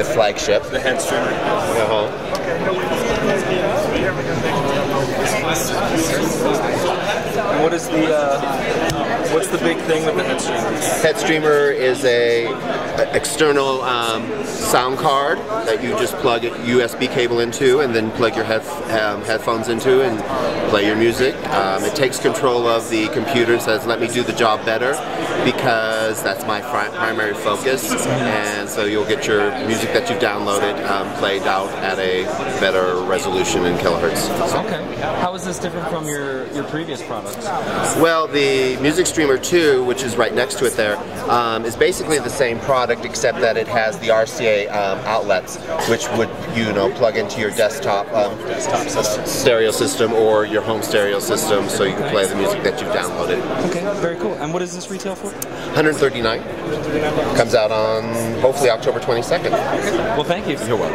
the flagship. The HeadStreamer. Uh-huh. And what is the uh, what's the big thing with the HeadStreamer? Head streamer is a, a external um, sound card that you just plug a USB cable into and then plug your head, um, headphones into and play your music. Um, it takes control of the computer and says, let me do the job better because that's my primary focus and so you'll get your music that you've downloaded um, played out at a better resolution in kilohertz. Okay. How is this different from your, your previous products? Well, the Music Streamer 2, which is right next to it there, um, is basically the same product except that it has the RCA um, outlets, which would you know plug into your desktop, um, desktop system. stereo system or your home stereo system, so you can play the music that you've downloaded. Okay, very cool. And what is this retail for? 139. Comes out on hopefully October 22nd. Okay. Well, thank you. You're welcome.